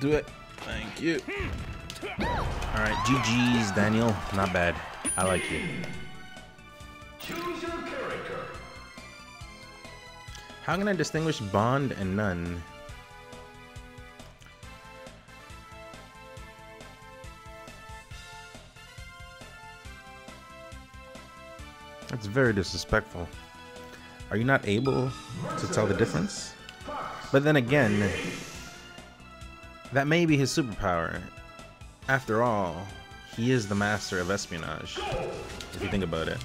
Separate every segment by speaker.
Speaker 1: Do it. Thank you. Alright, GG's, Daniel. Not bad. I like you.
Speaker 2: Choose your character.
Speaker 1: How can I distinguish Bond and None? That's very disrespectful. Are you not able to tell the difference? But then again, that may be his superpower. After all, he is the master of espionage, if you think about it.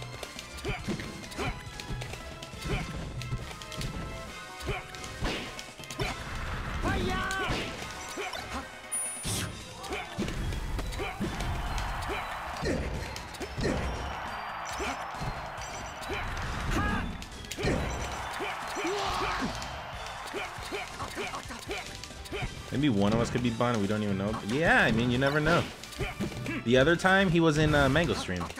Speaker 1: Maybe one of us could be Bond we don't even know. Yeah, I mean, you never know. The other time, he was in uh, Mango Stream. Okay,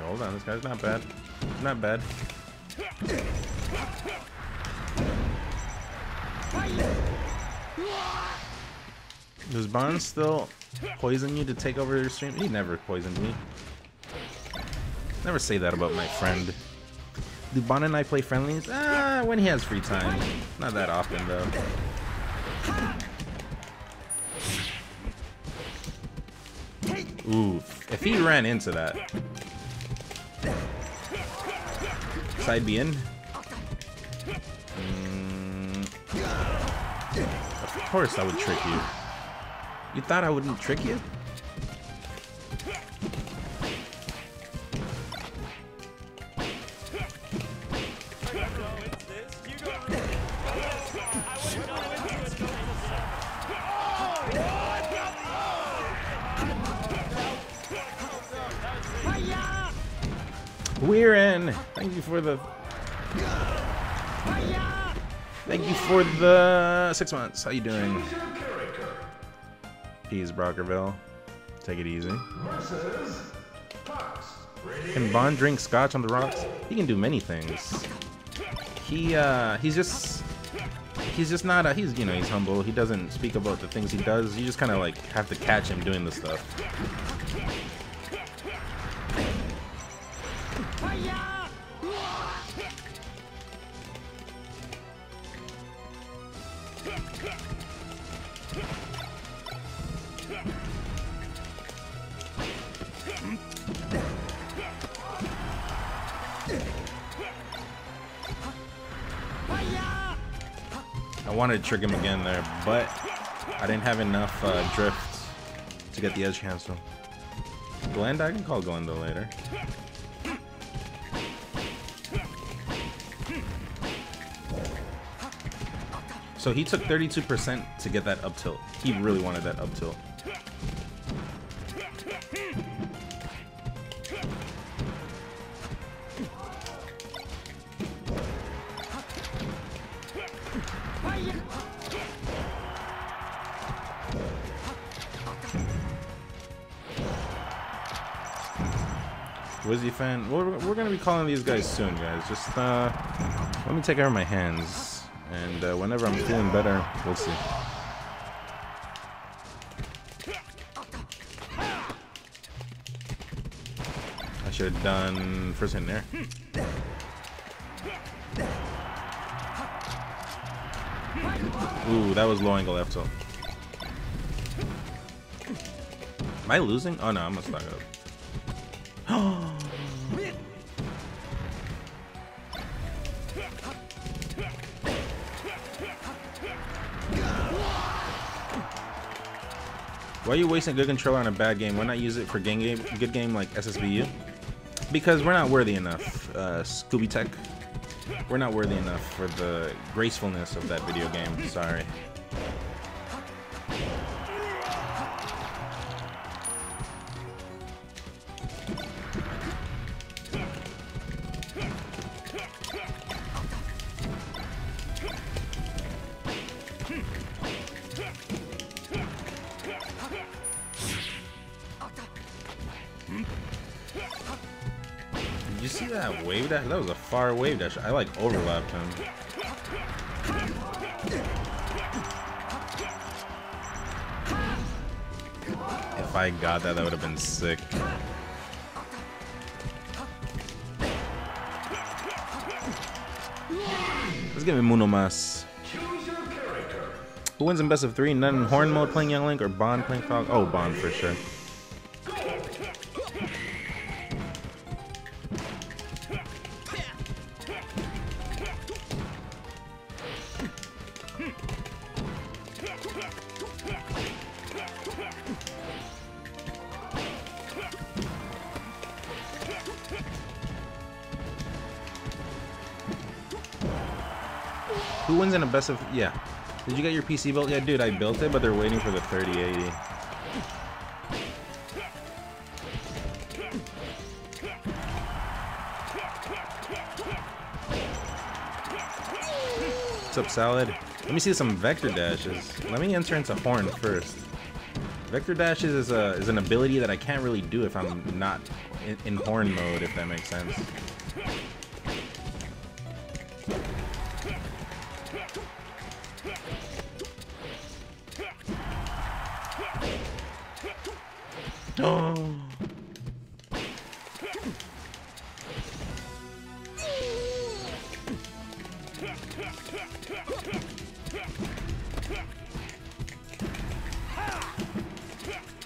Speaker 1: hold on. This guy's not bad. Not bad. Does Bond still poison you to take over your stream? He never poisoned me. Never say that about my friend. Do Bond and I play friendlies? Ah, when he has free time. Not that often, though. Ooh, if he ran into that. Side B in? Mm, of course I would trick you. You thought I wouldn't trick you? We're in. Thank you for the. Thank you for the six months. How you doing? Peace, Brockerville. Take it easy. Can Bond drink scotch on the rocks? He can do many things. He uh he's just he's just not a, he's you know he's humble. He doesn't speak about the things he does. You just kind of like have to catch him doing the stuff. I wanted to trick him again there, but I didn't have enough uh, drift to get the edge cancel. Glenda, I can call Glenda later. So he took 32% to get that up tilt. He really wanted that up tilt. Wizzy fan. We're, we're gonna be calling these guys soon, guys. Just uh, let me take care of my hands, and uh, whenever I'm feeling better, we'll see. I should have done first hit in there. Ooh, that was low angle left tilt. Am I losing? Oh no, I'm gonna stock up. Why are you wasting good controller on a bad game? Why not use it for game game good game like SSBU? Because we're not worthy enough, uh, Scooby Tech. We're not worthy enough for the gracefulness of that video game. Sorry. You see that wave dash? That was a far wave dash. I like overlapped him. If I got that, that would have been sick. Let's give me Muno Mas. Who wins in best of three? None in horn mode playing Young Link or Bond playing Falcon? Oh, Bond for sure. Who wins in a best of? Yeah. Did you get your PC built? Yeah, dude, I built it, but they're waiting for the 3080. What's up, Salad? Let me see some vector dashes. Let me enter into Horn first. Vector dashes is a is an ability that I can't really do if I'm not in, in Horn mode, if that makes sense.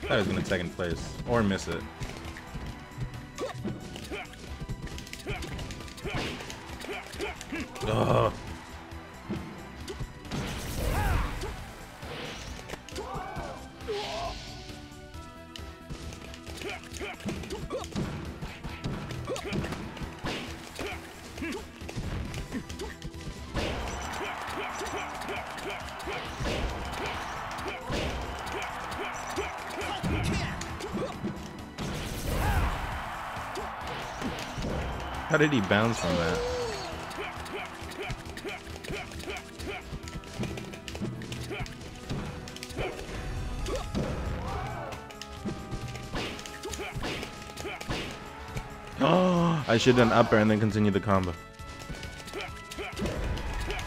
Speaker 1: I was gonna second place or miss it. Ugh. How did he bounce from that? Oh, I should have done upper and then continue the combo.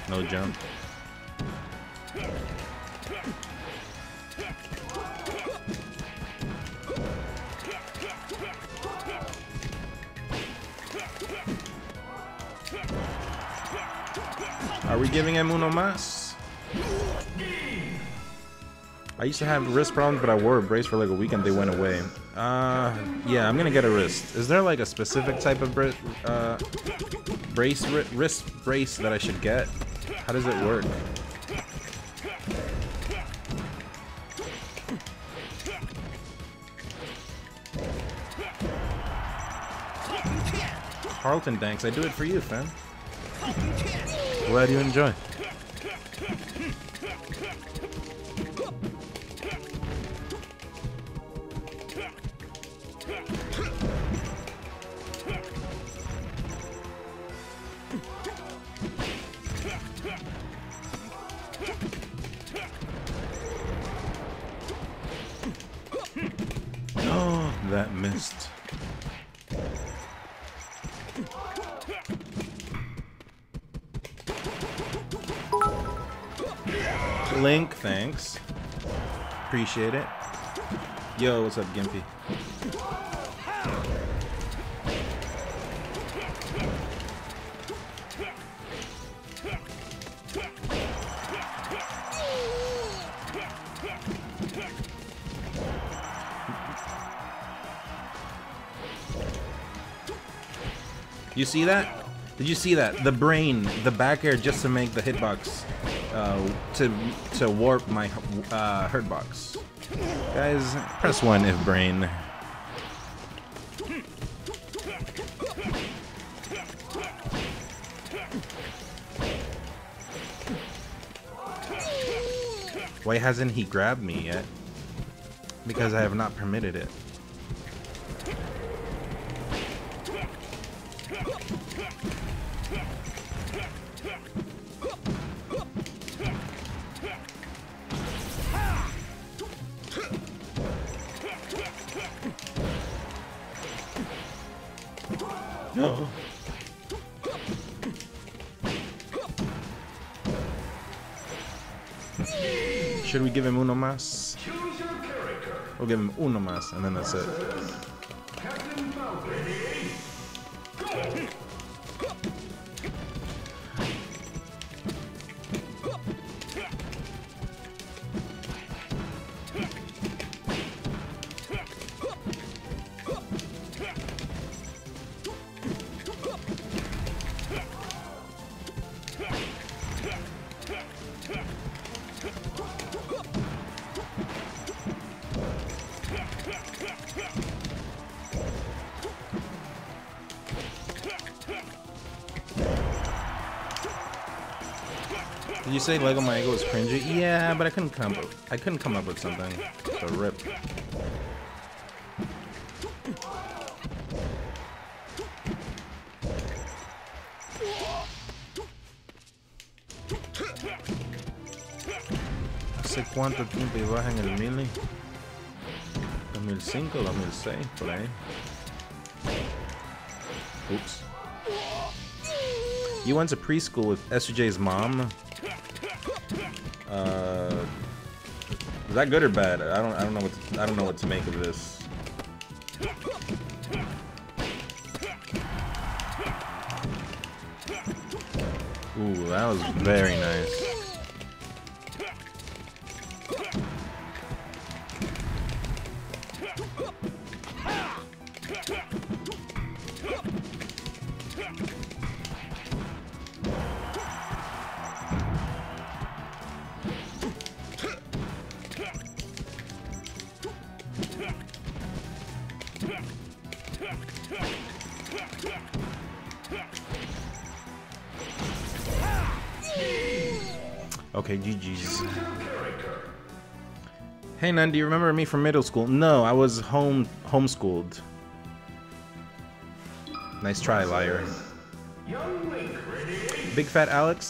Speaker 1: No jump. We giving him uno mas? I used to have wrist problems, but I wore a brace for like a week and they went away. Uh, yeah, I'm gonna get a wrist. Is there like a specific type of uh, brace, ri wrist brace that I should get? How does it work? Carlton Danks, I do it for you, fam. Glad you enjoy. Link, thanks. Appreciate it. Yo, what's up, Gimpy? You see that? Did you see that? The brain, the back air just to make the hitbox, uh, to to warp my uh, hurtbox. Guys, press one if brain. Why hasn't he grabbed me yet? Because I have not permitted it. Should we give him uno más?
Speaker 2: Choose.
Speaker 1: We'll give him uno más, and then that's it. Did you say Lego My Ego was cringy? Yeah, but I couldn't come up. I couldn't come up with something to rip. ¿Hace cuánto tiempo ibas en el mili? 2005, 2006, por ahí. Oops. You went to preschool with SJ's mom? Uh, is that good or bad? I don't. I don't know what. To, I don't know what to make of this. Ooh, that was very nice. Okay, GG's. Hey, Nan, do you remember me from middle school? No, I was home homeschooled. Nice try, liar. Big Fat Alex?